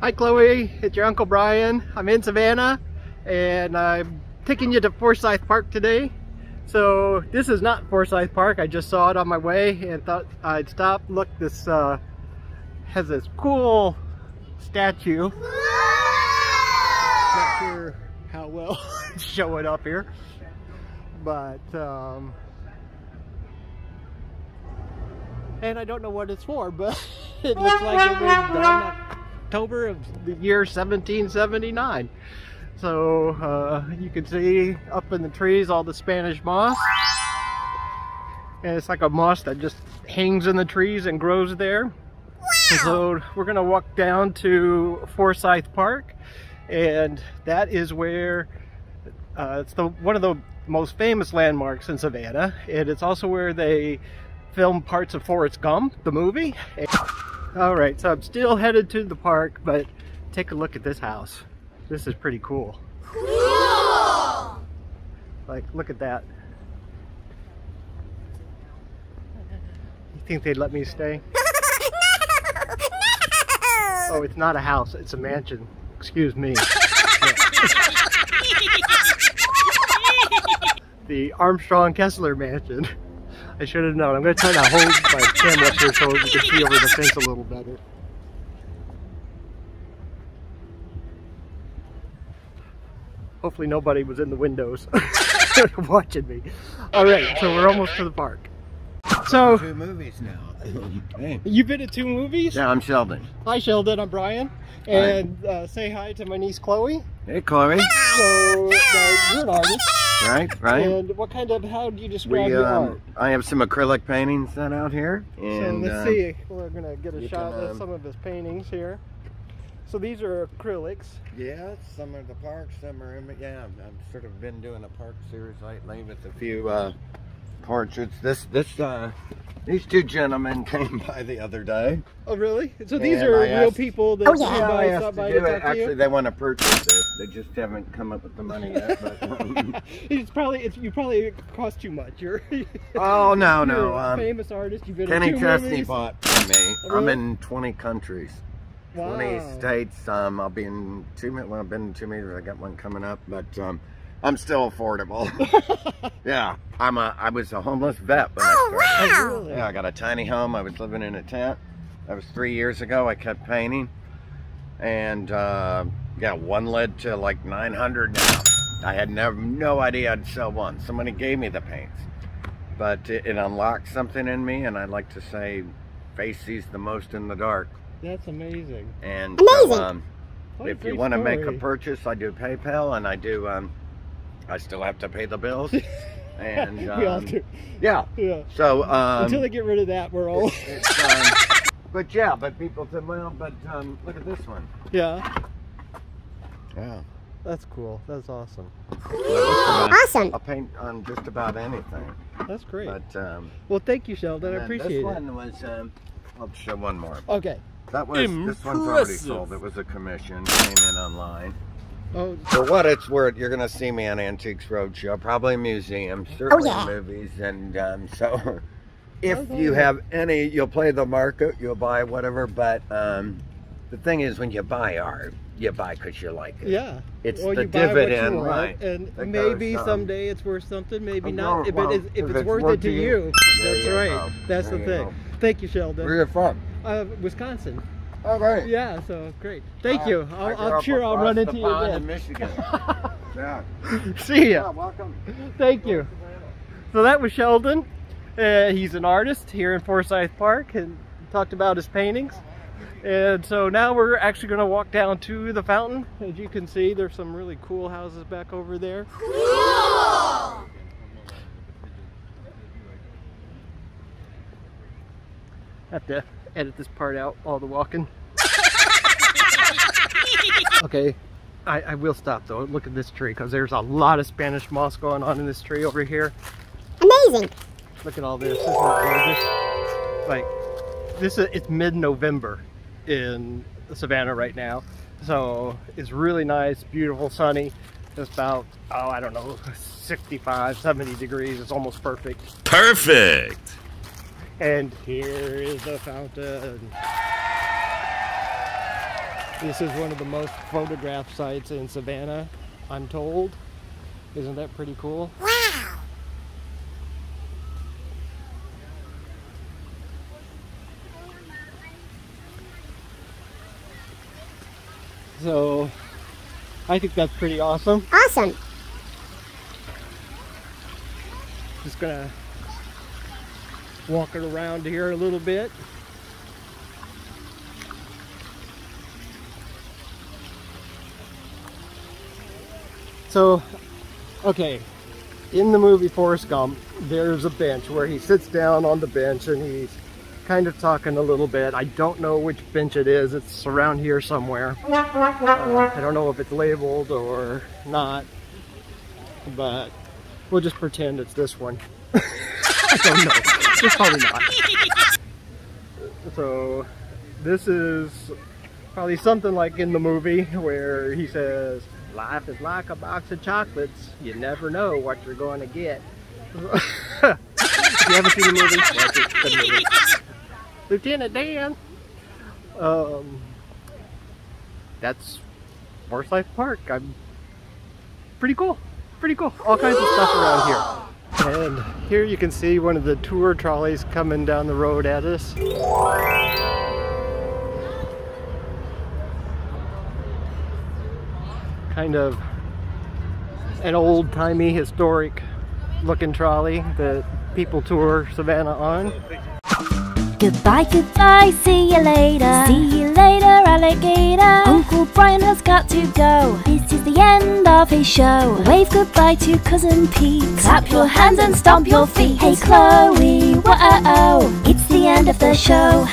Hi Chloe, it's your Uncle Brian. I'm in Savannah and I'm taking you to Forsyth Park today. So this is not Forsyth Park, I just saw it on my way and thought I'd stop. Look, this uh, has this cool statue. Not sure how well it's showing up here, but um, and I don't know what it's for, but it looks like it was done October of the year 1779. So uh, you can see up in the trees all the Spanish moss. And it's like a moss that just hangs in the trees and grows there. Wow. so we're gonna walk down to Forsyth Park and that is where uh, it's the one of the most famous landmarks in Savannah and it's also where they filmed parts of Forrest Gump, the movie. All right, so I'm still headed to the park, but take a look at this house. This is pretty cool. Cool! Like, look at that. You think they'd let me stay? no, no. Oh, it's not a house, it's a mansion. Excuse me. the Armstrong Kessler mansion. I should have known. I'm going to try to hold my camera up here so we can see over the fence a little better. Hopefully nobody was in the windows watching me. All right, so we're almost to the park. So two movies now. hey. You've been to two movies? Yeah, I'm Sheldon. Hi Sheldon, I'm Brian. And uh, say hi to my niece Chloe. Hey Chloe. So uh, you're an artist. Right, right. And what kind of, how do you describe we, your um, art? I have some acrylic paintings set out here. And, so let's um, see, we're going to get a shot can, um, of some of his paintings here. So these are acrylics. Yeah, some are the parks, some are, yeah, I've sort of been doing a park series lately with a few uh, portraits. This, this, uh, these two gentlemen came by the other day. Oh, really? So these are real asked, people that oh, yeah. came by, yeah, by to, to Actually, to they want to purchase it. They just haven't come up with the money yet. But, um, it's probably it's, you probably cost too much. You're oh no no um, famous artist. You've been Kenny Chesney movies. bought from me. Oh, really? I'm in 20 countries. Wow. 20 states. Um, I'll be in two. Well, I've been in two meters. I got one coming up, but um, I'm still affordable. yeah, I'm a. I was a homeless vet when oh, I started. Wow. Yeah, I got a tiny home. I was living in a tent. That was three years ago. I kept painting, and uh, yeah, one led to like 900 now. I had never no idea I'd sell one. Somebody gave me the paints, but it, it unlocked something in me, and I like to say, face sees the most in the dark. That's amazing. And amazing. So, um, if you want to make a purchase, I do PayPal, and I do. Um, I still have to pay the bills. And um, we all do. Yeah. Yeah. So um, until they get rid of that, we're all. It's, um, but yeah, but people said, well, but um, look at this one. Yeah. Yeah. That's cool. That's awesome. awesome. I'll paint on just about anything. That's great. But um, well, thank you, Sheldon. I appreciate this it. This one was. Um, I'll show one more. Okay. That was. Impressive. This one's already sold. It was a commission. Came in online. Oh. For what it's worth, you're going to see me on Antiques Roadshow, probably museums, oh, certainly oh, yeah. movies, and um, so if okay. you have any, you'll play the market, you'll buy whatever. But um, the thing is, when you buy art, you buy because you like it. Yeah. It's the dividend, want, right? And maybe goes, someday it's worth something, maybe not. If, well, it is, if, if it's, it's, worth, worth it to you, you that's right. That's there the thing. Thank you, Sheldon. Where are you from? Uh, Wisconsin. All right. Yeah, so great. Thank uh, you. I'll, I'm sure I'll run into you again. in Michigan. yeah. See ya. Yeah, welcome. Thank you. So that was Sheldon. Uh, he's an artist here in Forsyth Park and talked about his paintings. And so now we're actually going to walk down to the fountain. As you can see, there's some really cool houses back over there. Cool! Have to edit this part out, all the walking. okay, I, I, will stop though. Look at this tree, because there's a lot of Spanish moss going on in this tree over here. Amazing. Look at all this. Isn't it gorgeous? Like, this is, it's mid-November in Savannah right now. So it's really nice, beautiful, sunny. It's about, oh, I don't know, 65, 70 degrees. It's almost perfect. Perfect. And here is the fountain. This is one of the most photographed sites in Savannah, I'm told. Isn't that pretty cool? Wow. So I think that's pretty awesome. Awesome. Just gonna walk it around here a little bit. So, okay, in the movie Forrest Gump, there's a bench where he sits down on the bench and he's kind of talking a little bit. I don't know which bench it is. It's around here somewhere. Uh, I don't know if it's labeled or not, but we'll just pretend it's this one. I don't know. It's probably not. So, this is probably something like in the movie where he says, Life is like a box of chocolates. You never know what you're going to get. if you haven't seen the movie, watch it. Good movie. Lieutenant Dan. Um, that's Forsyth Park. I'm pretty cool. Pretty cool. All kinds of stuff around here. And here you can see one of the tour trolleys coming down the road at us. Kind of an old-timey historic looking trolley that people tour Savannah on. Goodbye, goodbye, see you later. See you later, alligator. Uncle Brian has got to go. This is the end of his show. Wave goodbye to Cousin Pete. Clap your hands and stomp your feet. Hey, Chloe, whoa, it's the end of the show.